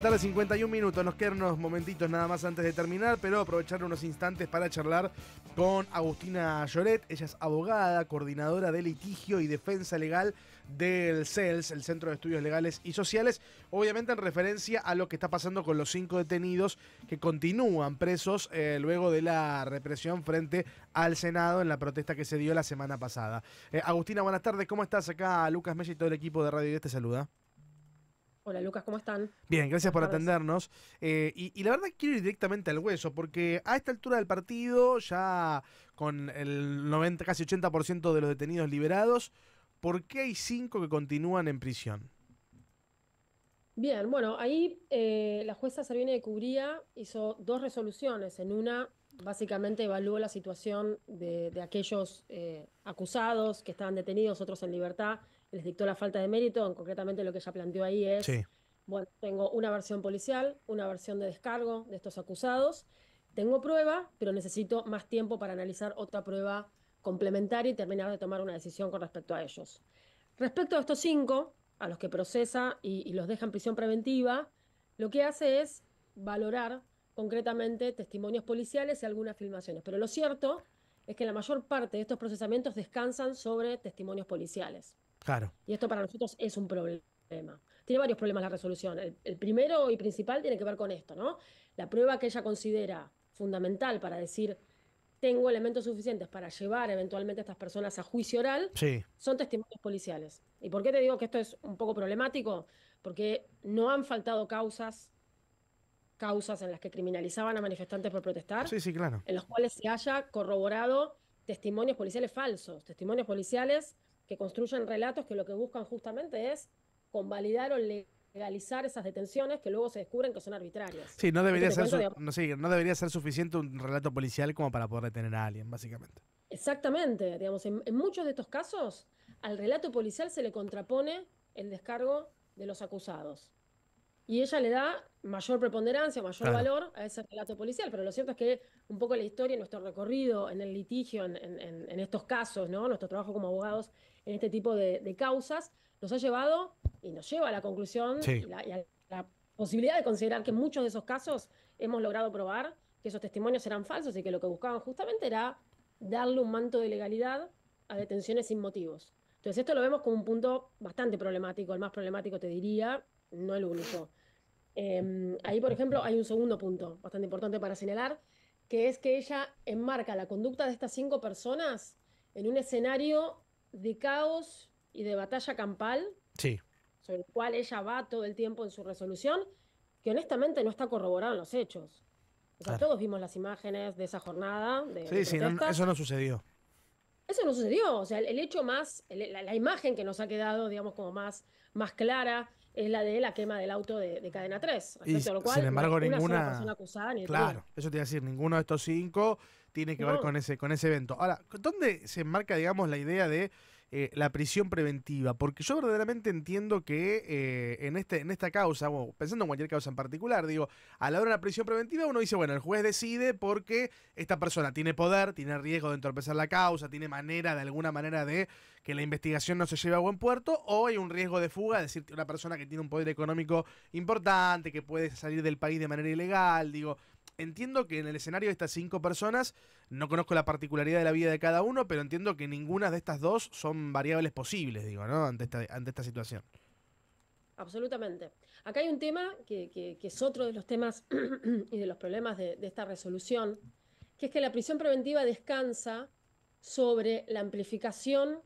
Tarde 51 minutos, nos quedan unos momentitos nada más antes de terminar, pero aprovechar unos instantes para charlar con Agustina Lloret. Ella es abogada, coordinadora de litigio y defensa legal del CELS, el Centro de Estudios Legales y Sociales, obviamente en referencia a lo que está pasando con los cinco detenidos que continúan presos eh, luego de la represión frente al Senado en la protesta que se dio la semana pasada. Eh, Agustina, buenas tardes, ¿cómo estás? Acá Lucas Messi y todo el equipo de Radio 10 te saluda. Hola Lucas, ¿cómo están? Bien, gracias por atendernos. Eh, y, la verdad quiero ir directamente al hueso, porque a esta altura del partido, ya con el 90, casi 80% de los detenidos liberados, ¿por qué hay cinco que continúan en prisión? Bien, bueno, ahí eh, la jueza Servine de Cubría hizo dos resoluciones. En una, básicamente evaluó la situación de, aquellos eh, acusados que estaban detenidos, otros en libertad, les dictó la falta de mérito, concretamente lo que ella planteó ahí es, bueno, tengo una versión policial, una versión de descargo de estos acusados, tengo prueba, pero necesito más tiempo para analizar otra prueba complementaria y terminar de tomar una decisión con respecto a ellos. Respecto a estos cinco, a los que procesa y, y los deja en prisión preventiva, lo que hace es valorar concretamente testimonios policiales y algunas filmaciones. Pero lo cierto es que la mayor parte de estos procesamientos descansan sobre testimonios policiales. Claro. Y esto para nosotros es un problema. Tiene varios problemas la resolución. El, primero y principal tiene que ver con esto, ¿no? La prueba que ella considera fundamental para decir tengo elementos suficientes para llevar eventualmente a estas personas a juicio oral, son testimonios policiales. ¿Y por qué te digo que esto es un poco problemático? Porque no han faltado causas causas en las que criminalizaban a manifestantes por protestar, sí, sí, claro. en los cuales se haya corroborado testimonios policiales falsos, testimonios policiales que construyen relatos que lo que buscan justamente es convalidar o legalizar esas detenciones que luego se descubren que son arbitrarias. Sí, no debería, ser, no, no debería ser suficiente un relato policial como para poder detener a alguien, básicamente. Exactamente, digamos, en, muchos de estos casos al relato policial se le contrapone el descargo de los acusados. Y ella le da mayor preponderancia, mayor valor a ese relato policial. Pero lo cierto es que un poco la historia, nuestro recorrido en el litigio, en, estos casos, ¿no? nuestro trabajo como abogados en este tipo de, causas, nos ha llevado y nos lleva a la conclusión y, a la posibilidad de considerar que en muchos de esos casos hemos logrado probar que esos testimonios eran falsos y que lo que buscaban justamente era darle un manto de legalidad a detenciones sin motivos. Entonces esto lo vemos como un punto bastante problemático, el más problemático te diría, no el único. Em, ahí, por ejemplo, hay un segundo punto bastante importante para señalar, que es que ella enmarca la conducta de estas cinco personas en un escenario de caos y de batalla campal, sí. sobre el cual ella va todo el tiempo en su resolución, que honestamente no está corroborado en los hechos. O sea, todos vimos las imágenes de esa jornada. De, sí, sí, eso no sucedió. Eso no sucedió. O sea, el, hecho más, la, imagen que nos ha quedado, digamos, como más, más clara es la de la quema del auto de, cadena 3. lo cual, sin embargo, ninguna. claro, eso te iba a decir, ninguno de estos cinco tiene que ver con ese, con ese evento. Ahora, ¿dónde se enmarca, digamos, la idea de eh, la prisión preventiva? Porque yo verdaderamente entiendo que eh, en, este, en esta causa, pensando en cualquier causa en particular, digo, a la hora de la prisión preventiva uno dice, bueno, el juez decide porque esta persona tiene poder, tiene riesgo de entorpecer la causa, tiene manera, de alguna manera, de que la investigación no se lleve a buen puerto, o hay un riesgo de fuga, es decir, una persona que tiene un poder económico importante, que puede salir del país de manera ilegal, digo, entiendo que en el escenario de estas cinco personas, no conozco la particularidad de la vida de cada uno, pero entiendo que ninguna de estas dos son variables posibles, digo, ¿no? Ante esta, ante esta situación. Absolutamente. Acá hay un tema que, es otro de los temas y de los problemas de, esta resolución, que es que la prisión preventiva descansa sobre la amplificación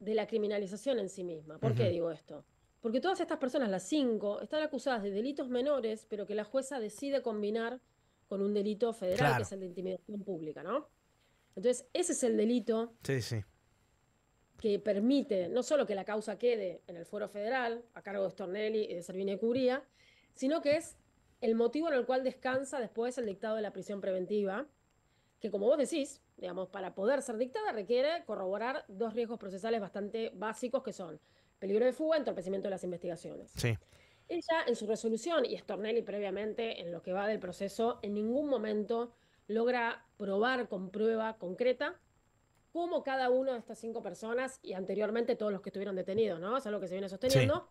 de la criminalización en sí misma. ¿Por qué digo esto? Porque todas estas personas, las cinco, están acusadas de delitos menores, pero que la jueza decide combinar con un delito federal, que es el de intimidación pública, ¿no? Entonces, ese es el delito sí, sí. que permite no solo que la causa quede en el fuero federal, a cargo de Stornelli y de Servini y Cubría, sino que es el motivo en el cual descansa después el dictado de la prisión preventiva, que como vos decís, digamos, para poder ser dictada requiere corroborar dos riesgos procesales bastante básicos que son peligro de fuga, entorpecimiento de las investigaciones. Sí. Ella en su resolución, y Stornelli previamente en lo que va del proceso, en ningún momento logra probar con prueba concreta cómo cada una de estas cinco personas, y anteriormente todos los que estuvieron detenidos, ¿no? Es algo que se viene sosteniendo,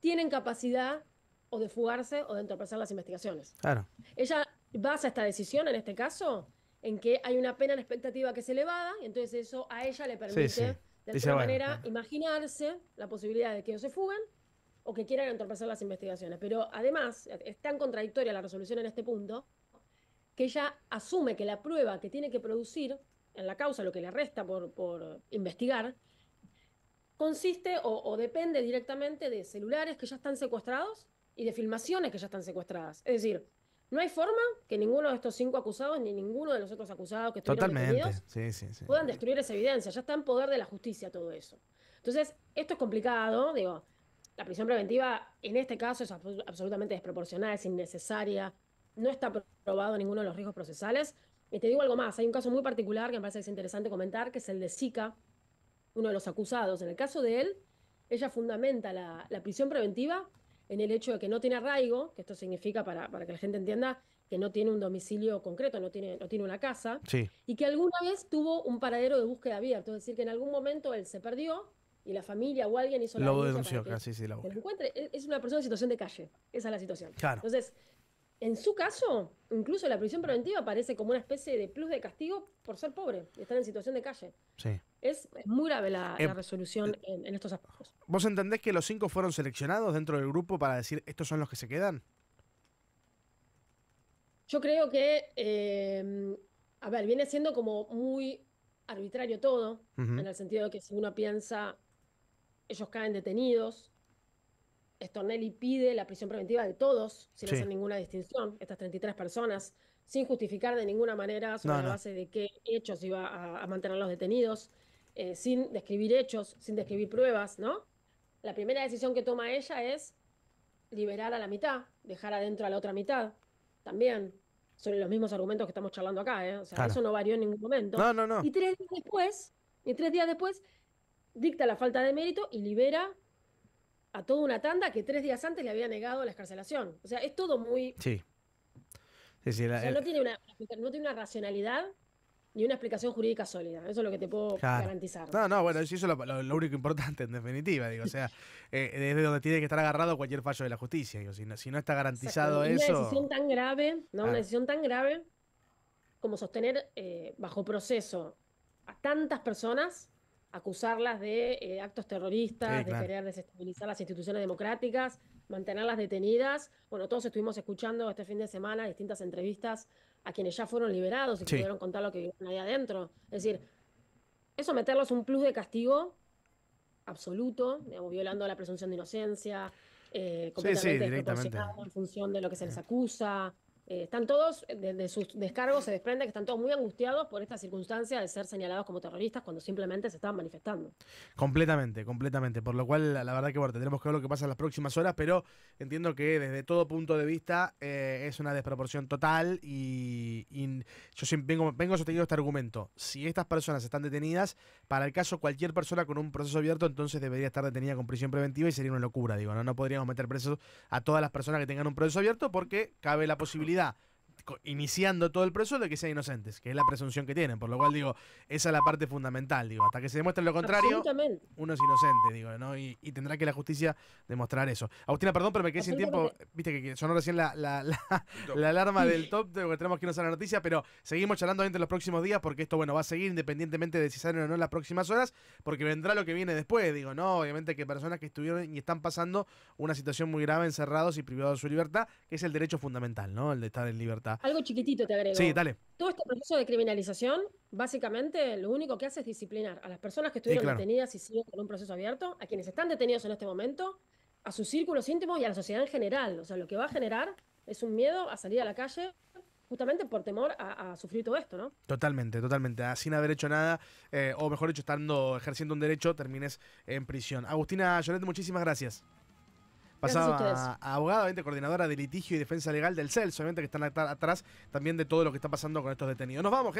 tienen capacidad o de fugarse o de entorpecer las investigaciones. Claro. Ella basa esta decisión, en este caso, en que hay una pena en expectativa que es elevada, y entonces eso a ella le permite, de alguna manera, imaginarse la posibilidad de que ellos se fuguen o que quieran entorpecer las investigaciones. Pero además, es tan contradictoria la resolución en este punto, que ella asume que la prueba que tiene que producir en la causa, lo que le resta por, por investigar, consiste o, depende directamente de celulares que ya están secuestrados y de filmaciones que ya están secuestradas. Es decir, no hay forma que ninguno de estos cinco acusados ni ninguno de los otros acusados que estuvieron detenidos puedan destruir esa evidencia. Ya está en poder de la justicia todo eso. Entonces, esto es complicado, digo, la prisión preventiva en este caso es absolutamente desproporcionada, es innecesaria, no está probado ninguno de los riesgos procesales. Y te digo algo más, hay un caso muy particular que me parece que es interesante comentar, que es el de Zika, uno de los acusados. En el caso de él, ella fundamenta la, prisión preventiva en el hecho de que no tiene arraigo, que esto significa, para, para, que la gente entienda, que no tiene un domicilio concreto, no tiene, no tiene una casa, y que alguna vez tuvo un paradero de búsqueda abierto, es decir, que en algún momento él se perdió y la familia o alguien hizo la lo denunció, casi sí, lo encuentre. Es una persona en situación de calle, esa es la situación. Entonces, en su caso, incluso la prisión preventiva parece como una especie de plus de castigo por ser pobre y estar en situación de calle. Sí. Es, muy grave la, eh, resolución en, estos aspectos. ¿Vos entendés que los cinco fueron seleccionados dentro del grupo para decir estos son los que se quedan? Yo creo que, eh, a ver, viene siendo como muy arbitrario todo, en el sentido de que si uno piensa, ellos caen detenidos, Stornelli pide la prisión preventiva de todos, sin hacer ninguna distinción, estas 33 personas, sin justificar de ninguna manera sobre la base de qué hechos iba a, mantener los detenidos, eh, sin describir hechos, sin describir pruebas, ¿no? La primera decisión que toma ella es liberar a la mitad, dejar adentro a la otra mitad, también, sobre los mismos argumentos que estamos charlando acá, ¿eh? O sea, eso no varió en ningún momento. No, no, no. Y tres días después, y tres días después, dicta la falta de mérito y libera a toda una tanda que tres días antes le había negado la escarcelación. O sea, es todo muy... Sí. no, tiene una, no tiene una racionalidad ni una explicación jurídica sólida. Eso es lo que te puedo garantizar. No, no, bueno, eso es lo, único importante en definitiva. Digo, o sea, eh, desde donde tiene que estar agarrado cualquier fallo de la justicia. Digo, si, no, si no está garantizado eso. Una decisión tan grave, ¿no? Una decisión tan grave como sostener eh, bajo proceso a tantas personas acusarlas de eh, actos terroristas, de querer desestabilizar las instituciones democráticas, mantenerlas detenidas. Bueno, todos estuvimos escuchando este fin de semana distintas entrevistas a quienes ya fueron liberados y que pudieron contar lo que vivían ahí adentro. Es decir, eso meterlos un plus de castigo absoluto, digamos, violando la presunción de inocencia, eh, completamente en función de lo que se les acusa. Eh, están todos, de, sus descargos se desprende que están todos muy angustiados por esta circunstancia de ser señalados como terroristas cuando simplemente se estaban manifestando. Completamente, completamente. Por lo cual, la, verdad que bueno, tendremos que ver lo que pasa en las próximas horas, pero entiendo que desde todo punto de vista eh, es una desproporción total y, yo siempre vengo, vengo sosteniendo este argumento. Si estas personas están detenidas, para el caso cualquier persona con un proceso abierto, entonces debería estar detenida con prisión preventiva y sería una locura, digo, ¿no? No podríamos meter presos a todas las personas que tengan un proceso abierto porque cabe la posibilidad 있습니다. Iniciando todo el proceso de que sean inocentes, que es la presunción que tienen. Por lo cual digo, esa es la parte fundamental. Digo, hasta que se demuestre lo contrario, uno es inocente, digo, ¿no? Y, tendrá que la justicia demostrar eso. Agustina, perdón, pero me quedé sin tiempo. Viste que sonó recién la, la, alarma del top, que tenemos que irnos a la noticia, pero seguimos charlando entre los próximos días porque esto, bueno, va a seguir independientemente de si salen o no en las próximas horas, porque vendrá lo que viene después. Digo, no, obviamente que personas que estuvieron y están pasando una situación muy grave encerrados y privados de su libertad, que es el derecho fundamental, ¿no? El de estar en libertad. Algo chiquitito te agrego. Sí, dale. Todo este proceso de criminalización, básicamente, lo único que hace es disciplinar a las personas que estuvieron detenidas y siguen con un proceso abierto, a quienes están detenidos en este momento, a sus círculos íntimos y a la sociedad en general. O sea, lo que va a generar es un miedo a salir a la calle justamente por temor a, sufrir todo esto, ¿no? Totalmente, totalmente. Ah, sin haber hecho nada, eh, o mejor dicho, estando ejerciendo un derecho, termines en prisión. Agustina Lloret, muchísimas gracias. Pasaba a, abogada, coordinadora de litigio y defensa legal del CELS, obviamente que están atrás también de todo lo que está pasando con estos detenidos. Nos vamos,